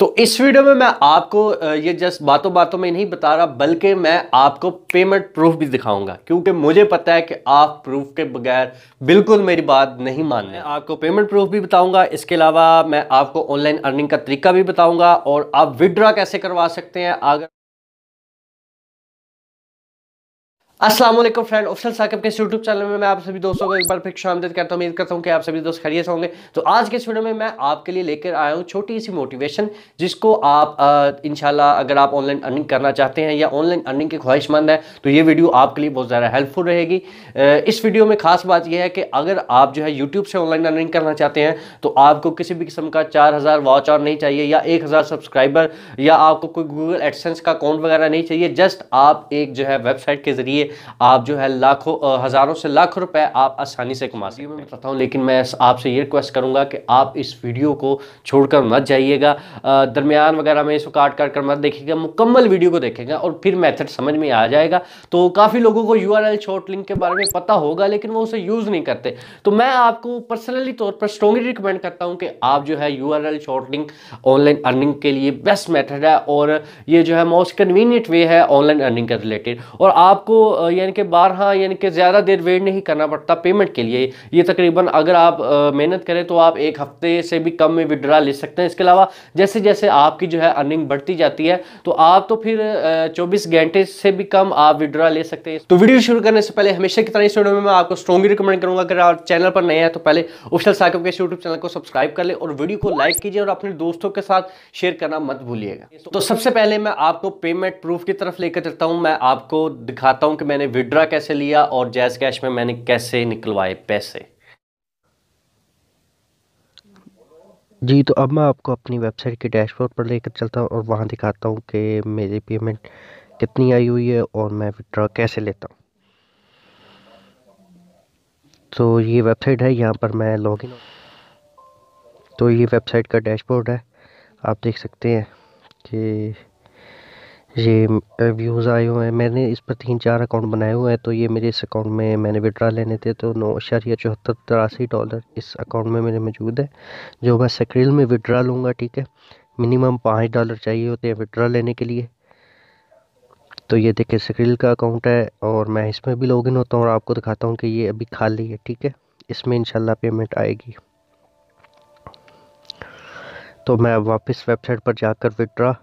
तो इस वीडियो में मैं आपको ये जस्ट बातों बातों में नहीं बता रहा, बल्कि मैं आपको पेमेंट प्रूफ भी दिखाऊँगा, क्योंकि मुझे पता है कि आप प्रूफ के बगैर बिल्कुल मेरी बात नहीं मान रहे। आपको पेमेंट प्रूफ भी बताऊँगा, इसके अलावा मैं आपको ऑनलाइन अर्निंग का तरीका भी बताऊँगा, और आप विड्रा कैसे करवा सकते हैं अगर वालेकुम फ्रेंड ऑफिसल साकिब के यूट्यूब चैनल में मैं आप सभी दोस्तों को एक बार फिर शामद करता हूँ, उम्मीद करता हूँ कि आप सभी दोस्त खड़िए होंगे। तो आज के इस वीडियो में मैं आपके लिए लेकर आया हूँ छोटी सी मोटिवेशन जिसको आप इनशाला अगर आप ऑनलाइन अर्निंग करना चाहते हैं या ऑनलाइन अर्निंग के ख्वाहिशमंद है तो ये वीडियो आपके लिए बहुत ज़्यादा हेल्पफुल रहेगी। इस वीडियो में खास बात यह है कि अगर आप जो है यूट्यूब से ऑनलाइन अर्निंग करना चाहते हैं तो आपको किसी भी किस्म का चार हज़ार वॉच और नहीं चाहिए या एक हज़ार सब्सक्राइबर या आपको कोई गूगल एडसेंस का अकाउंट वगैरह नहीं चाहिए जस्ट आप एक जो है वेबसाइट के ज़रिए आप जो है है लाखों हज़ारों से लाखों रुपए आप आसानी से कमा सकते मैं बताता हूँ लेकिन मैं आपसे ये रिक्वेस्ट करूँगा कि आप इस वीडियो को छोड़कर मत जाइएगा। दरमियान वगैरह में इसको काट काट कर मत देखिएगा मुकम्मल वीडियो को देखेगा और फिर मेथड समझ में आ जाएगा। तो काफ़ी लोगों को यू शॉर्ट लिंक के बारे में पता होगा लेकिन वो उसे यूज़ नहीं करते। तो मैं आपको पर्सनली तौर पर स्ट्रॉन्गली रिकमेंड करता हूँ कि आप जो है U short link online earning के लिए बेस्ट मेथड है और ये जो है मोस्ट कन्वीनियंट वे है ऑनलाइन अर्निंग के रिलेटेड और आपको यानी कि बारह, यानी कि ज़्यादा देर वेट नहीं करना पड़ता पेमेंट के लिए। ये तकरीबन अगर आप मेहनत करें तो आप एक हफ़्ते से भी कम में विड्रा ले सकते हैं। इसके अलावा जैसे जैसे आपकी जो है अर्निंग बढ़ती जाती है तो आप तो फिर चौबीस घंटे से भी कम आप विड्रा ले सकते हैं। तो वीडियो शुरू करने से पहले हमेशा की तरह इस वीडियो में मैं आपको स्ट्रॉन्गली रिकमेंड करूँगा, अगर आप चैनल पर नए हैं तो पहले ऑफिसल साकिब के यूट्यूब चैनल को सब्सक्राइब कर ले और वीडियो को लाइक कीजिए और अपने दोस्तों के साथ शेयर करना मत भूलिएगा। तो सबसे पहले मैं आपको पेमेंट प्रूफ की तरफ़ लेकर चलता हूँ। मैं आपको दिखाता हूँ कि मैंने विड्रा कैसे लिया और जैज कैश में मैंने कैसे निकलवाए पैसे? जी तो अब मैं आपको अपनी वेबसाइट के डैशबोर्ड पर लेकर चलता हूँ और वहाँ दिखाता हूँ कि मेरी पेमेंट कितनी आई हुई है और मैं विड्रॉ कैसे लेता हूँ। तो ये वेबसाइट है, यहाँ पर मैं लॉगिन तो ये वेबसाइट का डैशबोर्ड है। आप देख सकते हैं कि ये व्यूज़ आए हुए हैं। मैंने इस पर तीन चार अकाउंट बनाए हुए हैं तो ये मेरे इस अकाउंट में मैंने विड्रा लेने थे तो नौ अशारिया चौहत्तर तिरासी डॉलर इस अकाउंट में मेरे मौजूद है। जो मैं सक्रिल में विड्रा लूँगा, ठीक है? मिनिमम पाँच डॉलर चाहिए होते हैं विड्रा लेने के लिए। तो ये देखिए सक्रिल का अकाउंट है, और मैं इसमें भी लॉगिन होता हूँ, और आपको दिखाता हूँ कि ये अभी खाली है, ठीक है? इसमें इंशाल्लाह पेमेंट आएगी। तो मैं वापस वेबसाइट पर जाकर विड्रा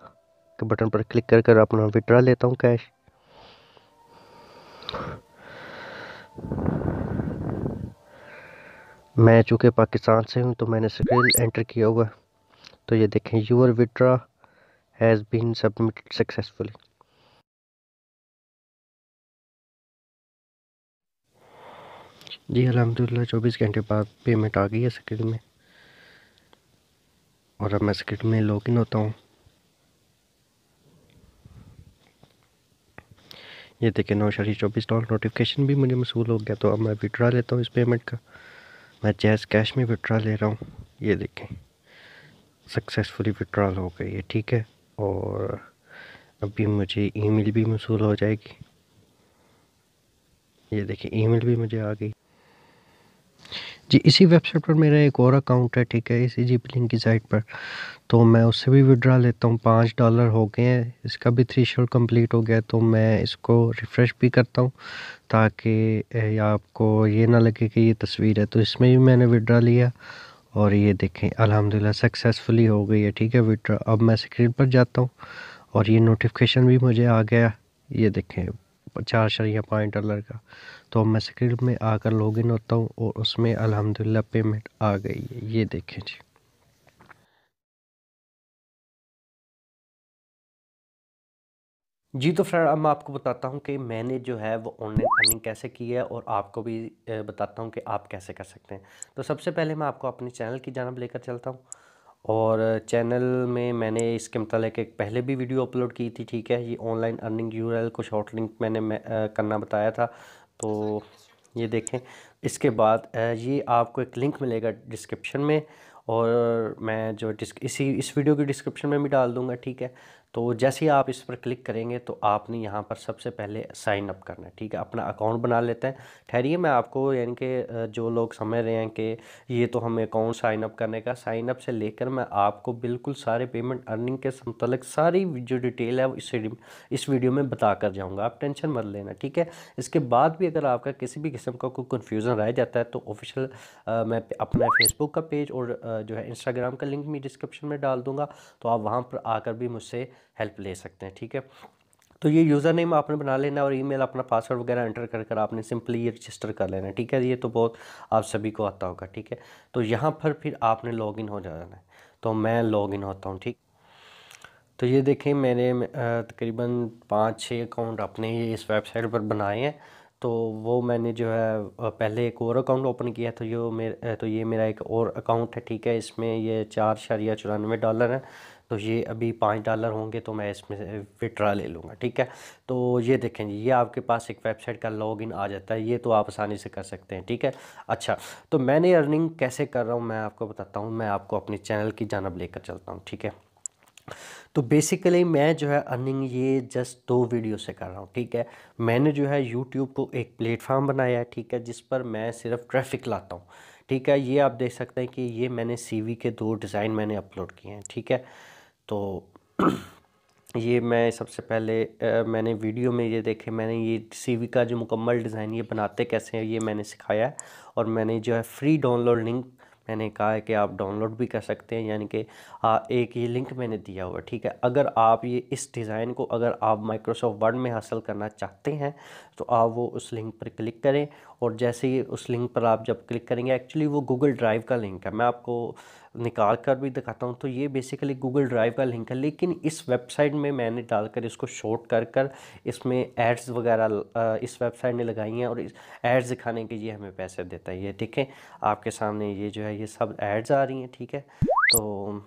के बटन पर क्लिक कर कर अपना विड्रा लेता हूँ कैश। मैं चूँकि पाकिस्तान से हूँ तो मैंने स्क्रीन एंटर किया हुआ तो ये देखें your withdraw has been submitted successfully जी अलहमदिल्ला चौबीस घंटे बाद पेमेंट आ गई है स्क्रीन में। और अब मैं स्क्रीन में लॉगिन होता हूँ। ये देखें नौ शरी चौबीस डॉलर नोटिफिकेशन भी मुझे मसूल हो गया तो अब मैं विड्रा लेता हूँ इस पेमेंट का। मैं जैज़ कैश में विड्रा ले रहा हूँ। ये देखें सक्सेसफुली विड्रॉल हो गई है, ठीक है? और अभी मुझे ईमेल भी मसूल हो जाएगी। ये देखें ईमेल भी मुझे आ गई। जी, इसी वेबसाइट पर मेरा एक और अकाउंट है, ठीक है, इसी जी लिंक की साइट पर। तो मैं उससे भी विड्रा लेता हूँ, पाँच डॉलर हो गए हैं, इसका भी थ्री शोर कंप्लीट हो गया तो मैं इसको रिफ़्रेश भी करता हूँ, ताकि आपको ये ना लगे कि ये तस्वीर है तो इसमें भी मैंने विड्रा लिया, और ये देखें अलहमदिल्ला सक्सेसफुली हो गई है, ठीक है विड्रा अब मैं स्क्रीन पर जाता हूँ, और ये नोटिफिकेशन भी मुझे आ गया, ये देखें। चार शरिया पाँच डॉलर का तो मैं स्क्रीन में आकर लॉगिन होता हूँ और उसमें अल्हम्दुलिल्लाह पेमेंट आ गई है। ये देखें जी। जी तो फ्रेंड, अब मैं आपको बताता हूँ कि मैंने जो है वो ऑनलाइन अर्निंग कैसे की है और आपको भी बताता हूँ कि आप कैसे कर सकते हैं। तो सबसे पहले मैं आपको अपने चैनल की जानब लेकर चलता हूँ। और चैनल में मैंने इसके मतलब एक पहले भी वीडियो अपलोड की थी ठीक है? ये ऑनलाइन अर्निंग यू को शॉर्ट लिंक मैंने मैं, आ, करना बताया था। तो ये देखें इसके बाद ये आपको एक लिंक मिलेगा डिस्क्रिप्शन में। और मैं जो इसी, इस वीडियो की डिस्क्रिप्शन में भी डाल दूँगा, ठीक है? तो जैसे ही आप इस पर क्लिक करेंगे तो आपने यहाँ पर सबसे पहले साइन अप करना है, ठीक है? अपना अकाउंट बना लेते हैं। ठहरिए मैं आपको यानी कि जो लोग समझ रहे हैं कि ये तो हमें अकाउंट साइन अप करने का, साइन अप से लेकर मैं आपको बिल्कुल सारे पेमेंट, अर्निंग के मतलब सारी जो डिटेल है, इस इस वीडियो में बता कर जाऊँगा। आप टेंशन मत लेना, ठीक है? इसके बाद भी अगर आपका किसी भी किस्म का कोई कन्फ्यूज़न रह जाता है तो ऑफिशियल मैं अपना फेसबुक का पेज और जो है इंस्टाग्राम का लिंक भी डिस्क्रिप्शन में डाल दूँगा तो आप वहाँ पर आकर भी मुझसे हेल्प ले सकते हैं, ठीक है? तो ये यूज़र नेम आपने बना लेना और ईमेल अपना पासवर्ड वगैरह एंटर कर कर आपने सिंपली ये रजिस्टर कर लेना, ठीक है? ये तो बहुत आप सभी को आता होगा, ठीक है? तो यहाँ पर फिर आपने लॉगिन हो जाना है तो मैं लॉगिन होता हूँ, ठीक? तो ये देखें, मैंने तकरीबन पाँच छः अकाउंट अपने इस वेबसाइट पर बनाए हैं तो वो मैंने जो है पहले एक और अकाउंट ओपन किया तो ये मेरे तो ये मेरा एक और अकाउंट है, ठीक है? इसमें ये चार शरिया चौरानवे डॉलर है तो ये अभी पाँच डॉलर होंगे तो मैं इसमें विड्रा ले लूँगा, ठीक है? तो ये देखें ये आपके पास एक वेबसाइट का लॉगिन आ जाता है, ये तो आप आसानी से कर सकते हैं, ठीक है? अच्छा तो मैंने अर्निंग कैसे कर रहा हूँ, मैं आपको बताता हूँ, मैं आपको अपने चैनल की जानब लेकर चलता हूँ, ठीक है? तो बेसिकली मैं जो है अर्निंग ये जस्ट दो वीडियो से कर रहा हूँ ठीक है? मैंने जो है यूट्यूब को एक प्लेटफार्म बनाया है ठीक है जिस पर मैं सिर्फ़ ट्रैफ़िक लाता हूँ ठीक है? ये आप देख सकते हैं कि ये मैंने सीवी के दो डिज़ाइन मैंने अपलोड किए हैं ठीक है? तो ये मैं सबसे पहले आ, मैंने वीडियो में ये देखे मैंने ये सीवी का जो मुकम्मल डिज़ाइन ये बनाते कैसे हैं ये मैंने सिखाया है और मैंने जो है फ्री डाउनलोड लिंक मैंने कहा है कि आप डाउनलोड भी कर सकते हैं, यानी कि एक ये लिंक मैंने दिया हुआ ठीक है? अगर आप ये इस डिज़ाइन को, अगर आप माइक्रोसॉफ्ट वर्ड में हासिल करना चाहते हैं तो आप वो उस लिंक पर क्लिक करें और जैसे ही उस लिंक पर आप जब क्लिक करेंगे एक्चुअली वो गूगल ड्राइव का लिंक है। मैं आपको निकाल कर भी दिखाता हूँ। तो ये बेसिकली गूगल ड्राइव का लिंक है। लेकिन इस वेबसाइट में मैंने डालकर इसको शॉर्ट कर कर इसमें एड्स वगैरह इस वेबसाइट ने लगाई हैं और एड्स दिखाने के लिए हमें पैसे देता है। ये ठीक है? आपके सामने ये जो है, ये सब एड्स आ रही हैं। ठीक है? तो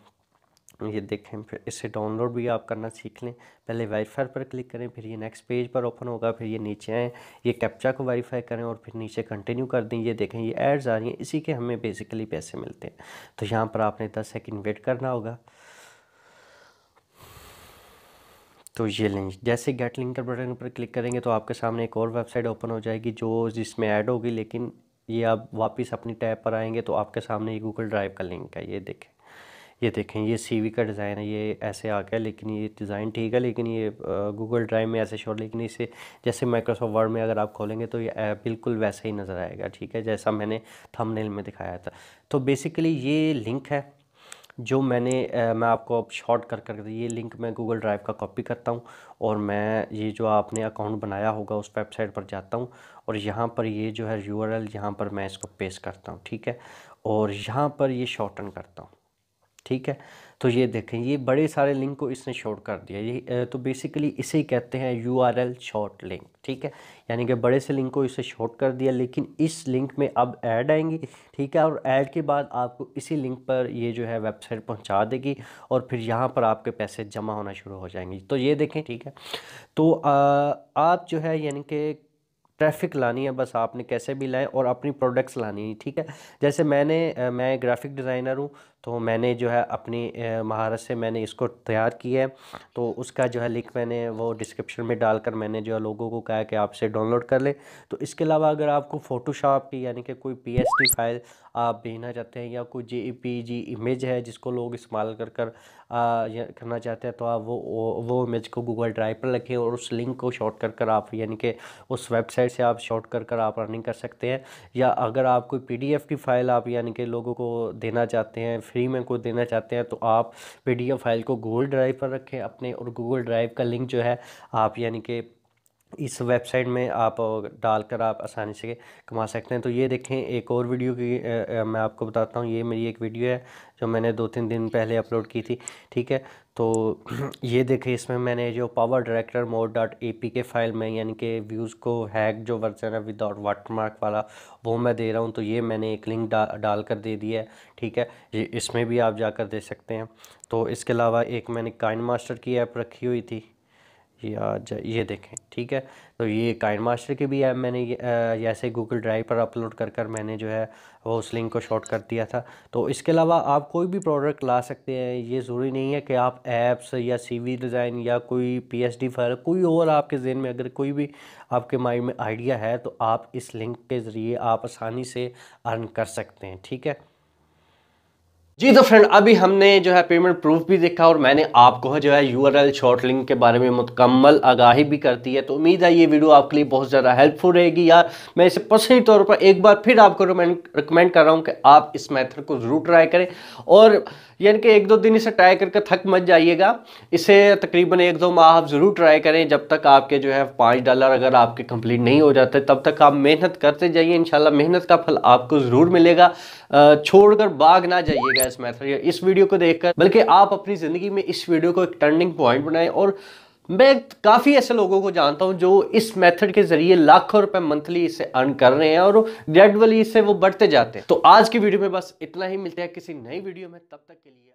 ये देखें, फिर इसे डाउनलोड भी आप करना सीख लें। पहले वाईफाई पर क्लिक करें, फिर ये नेक्स्ट पेज पर ओपन होगा, फिर ये नीचे आएँ, ये कैप्चा को वाईफाई करें और फिर नीचे कंटिन्यू कर दें। ये देखें, ये एड्स आ रही हैं, इसी के हमें बेसिकली पैसे मिलते हैं। तो यहाँ पर आपने दस सेकेंड वेट करना होगा। तो ये लिंक जैसे गेट लिंक बटन पर क्लिक करेंगे तो आपके सामने एक और वेबसाइट ओपन हो जाएगी, जो जिसमें ऐड होगी, लेकिन ये आप वापस अपनी टैब पर आएँगे तो आपके सामने ये गूगल ड्राइव का लिंक है, ये देखें। ये देखें ये सीवी का डिज़ाइन है ये ऐसे आ गया लेकिन ये डिज़ाइन ठीक है लेकिन ये गूगल ड्राइव में ऐसे शो लेकिन इसे जैसे माइक्रोसॉफ्ट वर्ड में अगर आप खोलेंगे तो ये बिल्कुल वैसे ही नज़र आएगा ठीक है जैसा मैंने थंबनेल में दिखाया था। तो बेसिकली ये लिंक है जो मैंने आ, मैं आपको अब शॉर्ट कर कर ये लिंक मैं गूगल ड्राइव का कॉपी करता हूँ और मैं ये जो आपने अकाउंट बनाया होगा उस वेबसाइट पर जाता हूँ और यहाँ पर ये जो है यू आर यहाँ पर मैं इसको पेस्ट करता हूँ ठीक है और यहाँ पर ये शॉर्टन करता हूँ। ठीक है? तो ये देखें ये बड़े सारे लिंक को इसने शॉर्ट कर दिया। ये तो बेसिकली इसे ही कहते हैं U R L short link ठीक है? यानी कि बड़े से लिंक को इसे शॉर्ट कर दिया लेकिन इस लिंक में अब ऐड आएँगी ठीक है? और ऐड के बाद आपको इसी लिंक पर ये जो है वेबसाइट पहुँचा देगी और फिर यहाँ पर आपके पैसे जमा होना शुरू हो जाएँगे। तो ये देखें ठीक है? तो आ, आप जो है यानी कि ट्रैफ़िक लानी है, बस आपने कैसे भी लाएँ और अपनी प्रोडक्ट्स लानी है, ठीक है? जैसे मैंने मैं ग्राफिक डिज़ाइनर हूँ तो मैंने जो है अपनी महारत से मैंने इसको तैयार किया है। तो उसका जो है लिंक मैंने वो डिस्क्रिप्शन में डालकर मैंने जो है लोगों को कहा कि आप इसे डाउनलोड कर लें। तो इसके अलावा अगर आपको फ़ोटोशॉप की यानी कि कोई पी फ़ाइल आप भेजना चाहते हैं या कोई जे पी जी इमेज है जिसको लोग इस्तेमाल कर कर आ, करना चाहते हैं तो आप वो वो इमेज को गूगल ड्राइव पर रखें और उस लिंक को शॉर्ट कर कर आप यानी कि उस वेबसाइट से आप शॉर्ट कर कर आप अर्निंग कर सकते हैं। या अगर आप कोई पीडीएफ की फ़ाइल आप यानी कि लोगों को देना चाहते हैं फ्री में को देना चाहते हैं तो आप पीडीएफ फ़ाइल को गूगल ड्राइव पर रखें अपने और गूगल ड्राइव का लिंक जो है आप यानी कि इस वेबसाइट में आप डालकर आप आसानी से कमा सकते हैं। तो ये देखें एक और वीडियो की आ, आ, मैं आपको बताता हूँ। ये मेरी एक वीडियो है जो मैंने दो तीन दिन पहले अपलोड की थी ठीक है? तो ये देखें इसमें मैंने जो power director mode dot A P K file में यानी कि व्यूज़ को हैक जो वर्जन है विदाउट वाटरमार्क वाला वो मैं दे रहा हूँ। तो ये मैंने एक लिंक डा डाल कर दे दिया है ठीक है? ये इसमें भी आप जाकर दे सकते हैं। तो इसके अलावा एक मैंने काइन मास्टर की ऐप रखी हुई थी या ये देखें, ठीक है? तो ये काइन मास्टर की भी ऐप मैंने जैसे गूगल ड्राइव पर अपलोड कर कर मैंने जो है, वो उस लिंक को शॉर्ट कर दिया था। तो इसके अलावा आप कोई भी प्रोडक्ट ला सकते हैं, ये ज़रूरी नहीं है कि आप ऐप्स या सीवी डिज़ाइन या कोई पीएचडी फ़ाइल कोई और आपके जहन में अगर कोई भी आपके माइंड में आइडिया है तो आप इस लिंक के ज़रिए आप आसानी से अर्न कर सकते हैं, ठीक है? जी तो फ्रेंड अभी हमने जो है पेमेंट प्रूफ भी देखा और मैंने आपको जो है यूआरएल शॉर्ट लिंक के बारे में मुकम्मल आगाही भी कर दी है। तो उम्मीद है ये वीडियो आपके लिए बहुत ज़्यादा हेल्पफुल रहेगी यार मैं इसे पर्सनली तौर पर एक बार फिर आपको रिकमेंड कर रहा हूँ कि आप इस मेथड को ज़रूर ट्राई करें। और यानी कि एक दो दिन इसे ट्राई करके थक मत जाइएगा। इसे तकरीबन एक दो माह आप ज़रूर ट्राई करें जब तक आपके जो है पाँच डॉलर अगर आपके कंप्लीट नहीं हो जाते, तब तक आप मेहनत करते जाइए। इंशाल्लाह मेहनत का फल आपको ज़रूर मिलेगा। छोड़कर भाग ना जाइएगा। इस मेथड इस वीडियो को देखकर, बल्कि आप अपनी ज़िंदगी में इस वीडियो को एक टर्निंग पॉइंट बनाएँ और मैं काफ़ी ऐसे लोगों को जानता हूँ जो इस मेथड के ज़रिए लाखों रुपए मंथली इसे अर्न कर रहे हैं और ग्रेजुअली इससे वो बढ़ते जाते हैं। तो आज की वीडियो में बस इतना ही। मिलते हैं किसी नई वीडियो में। तब तक के लिए